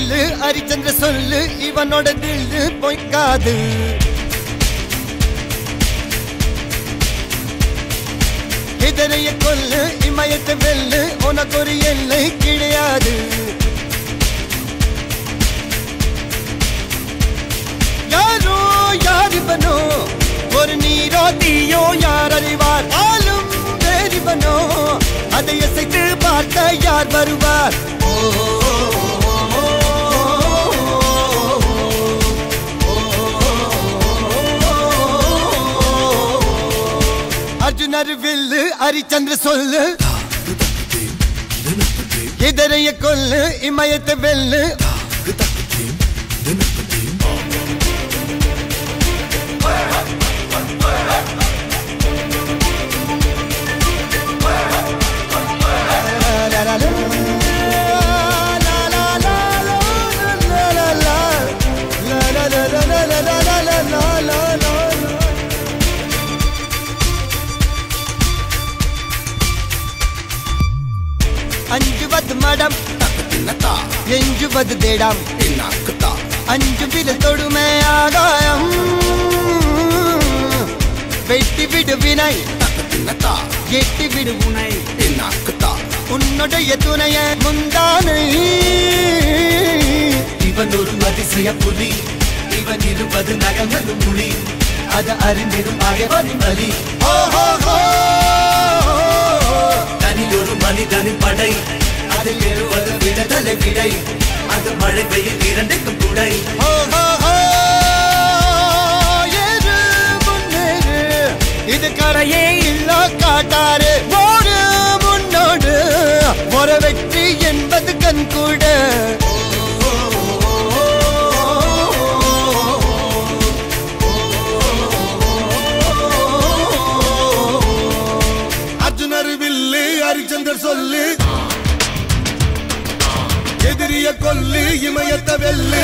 சொல்லு ஹரிச்சந்திர சொல்லு இவனோட தில்லு பொய்க்காது. இதனைய கொல்லு இமயத்தை வெல்லு உனக்கு ஒரு எல்லை கிடையாது. யாரோ யார் இவனோ? ஒரு நீரோ தீயோ யார் அறிவார்? ஆளும் வேறிவனோ அதை அசைத்து பார்க்க யார் வருவார்? ஓ, அர்ஜுனர் வில்லு ஹரிச்சந்திர சொல்லு இதரைய கொல்லு இமயத்தை வெல்லு அஞ்சுவது மடம். எஞ்சுவது தேடம். அஞ்சு வித தொடுமை ஆகாயம். வெட்டி விடு வினை. எட்டி விடு உனை. உன்னுடைய துணைய முந்தானை. இவன் ஒரு அதிசய புலி. இவன் இருபது நகங்களும் மொழி அது அறிந்திடும் அகைவரின் வலி. ஓ அதில் எழுவது விடுதலை விடை. அது மழை பெய்யும் இரண்டுக்கும் குடை. இது கரையே இல்ல காட்டாரு. ஓடு முன்னோடு. ஒரு வெற்றி என்பது கண் கூட. அர்ஜுனர் வில்லு ஹரிச்சந்தர் சொல்லு எதிரிய கொல்லு இமயத்த வெல்லு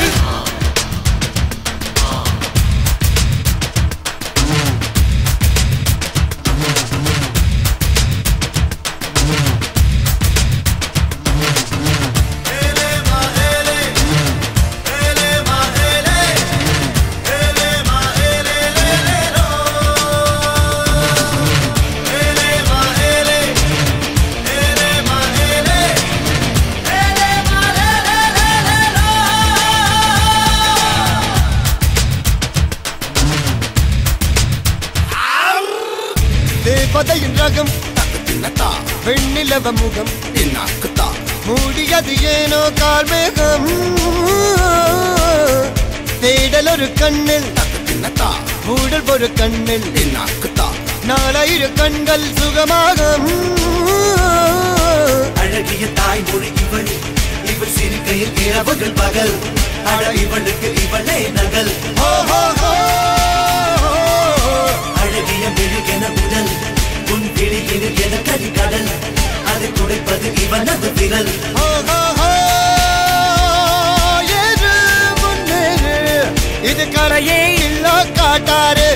தேவதையின் ரகம். வெண்ணிலவ முகம். மூடியது ஏனோ கார்மேகம் தேடல் ஒரு கண்ணில். மூடல் ஒரு கண்ணில். நாலாயிர கண்கள் சுகமாக அழகிய தாய்மொழி இவள். இவள் சிரிக்கையில் இரவுகள் பகல். அழ இவளுக்கு இவளே நகல். அழகிய இவனது இது கரையே இல்ல காட்டாரு